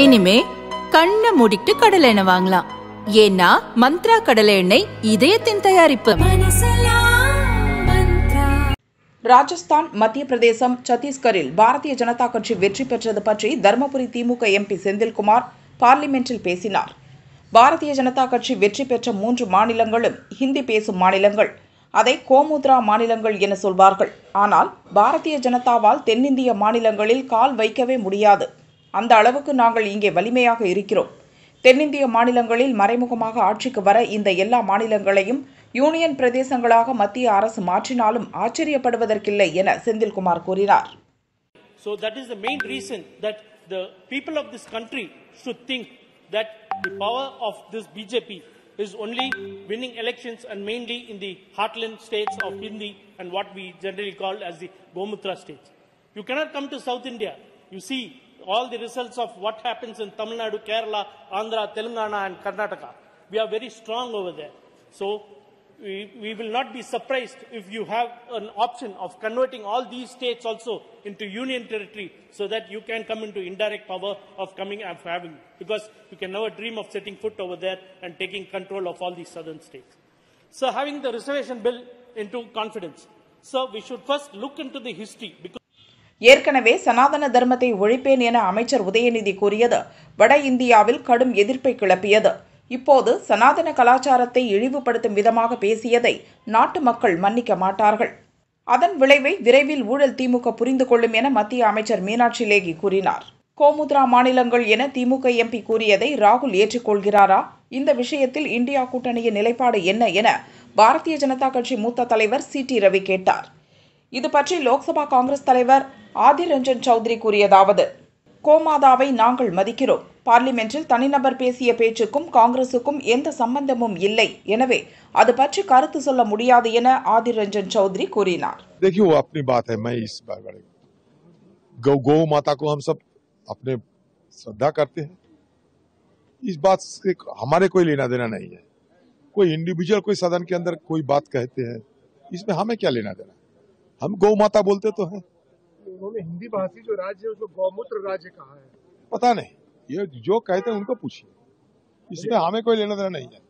இனிமே கண்ணை மூடிட்டு கடலை எண்ணெய் வாங்கலாம். ஏன்னா மந்த்ரா கடலை எண்ணெய் இதயத்தின் தயாரிப்பு. ராஜஸ்தான் மத்திய பிரதேசம் சத்தீஸ்கரில் பாரதிய ஜனதா கட்சி வெற்றி பெற்றது பற்றி தருமபுரி திமுக எம்பி செந்தில்குமார் பார்லிமென்டில் பேசினார். பாரதிய ஜனதா கட்சி வெற்றி பெற்ற மூன்று மாநிலங்களும் ஹிந்தி பேசும் மாநிலங்கள். அதை கோமுத்ரா மாநிலங்கள் என சொல்வார்கள். ஆனால் பாரதிய ஜனதாவால் தென்னிந்திய மாநிலங்களில் கால் வைக்கவே முடியாது. அந்த அளவுக்கு நாங்கள் இங்கே வலிமையாக இருக்கிறோம் தென்னிந்திய மாநிலங்களில் மறைமுகமாக ஆட்சிக்கு வர இந்த எல்லா மாநிலங்களையும் யூனியன் பிரதேசங்களாக மத்திய அரசு மாற்றினாலும் ஆச்சரியப்படுவதற்கில்லை என செந்தில்குமார் கூறினார் So that is the main reason that the people of this country should think that the power of this BJP is only winning elections and mainly in the heartland states of Hindi and what we generally call as the Gomutra states. You cannot come to South India. You see all the results of what happens in Tamil Nadu, Kerala, Andhra, Telangana and Karnataka. We are very strong over there. So we, we will not be surprised if you have an option of converting all these states also into union territory so that you can come into indirect power of coming and having because you can never dream of setting foot over there and taking control of all these southern states. So having the reservation bill into confidence. So we should first look into the history because ஏற்கனவே சனாதன தர்மத்தை ஒழிப்பேன் என அமைச்சர் உதயநிதி கூறியது. வட இந்தியாவில் கடும் எதிர்ப்பை கிளப்பியது. இப்போது சனாதன கலாச்சாரத்தை இழிவுபடுத்தும் விதமாக பேசியதை நாட்டு மக்கள் மன்னிக்க மாட்டார்கள். அதன் விளைவை விரைவில் ஊழல் திமுக புரிந்து கொள்ளும் என மத்திய அமைச்சர் மீனாட்சி லேகி கூறினார். கோமுத்ரா மாநிலங்கள் என திமுக எம்பி கூறியதை ராகுல் ஏற்றுக்கொள்கிறாரா? இந்த விஷயத்தில் இந்தியா கூட்டணியின் நிலைப்பாடு என்ன என பாரதிய ஜனதா கட்சி மூத்த தலைவர் சி டி ரவி கேட்டார். இது பற்றி லோக்சபா காங்கிரஸ் தலைவர் ஆதிர் ரஞ்சன் சௌத்ரி கூறியதாவது கோமாதாவை நாங்கள் மதிக்கிறோம் பார்லிமென்ட்டில் தனிநபர் பேசிய பேச்சுக்கும் காங்கிரசுக்கும் எந்த சம்பந்தமும் இல்லை எனவே அது பற்றி கருத்து சொல்ல முடியாது என ஆதிர் ரஞ்சன் சௌத்ரி கூறினார் देखिए वो अपनी बात है मैं इस बार बड़े गौ गौ माता को हम सब अपने श्रद्धा करते हैं इस बात से हमारे कोई लेना देना नहीं है कोई इंडिविजुअल कोई सदन के अंदर कोई बात कहते हैं इसमें हमें क्या लेना देना हम गौ माता बोलते तो हैं। उन्होंने हिंदी भाषी जो राज्य है उसको गौमूत्र राज्य कहा है। पता नहीं ये जो कहते हैं उनको पूछिए। इसमें हमें कोई लेना देना नहीं है।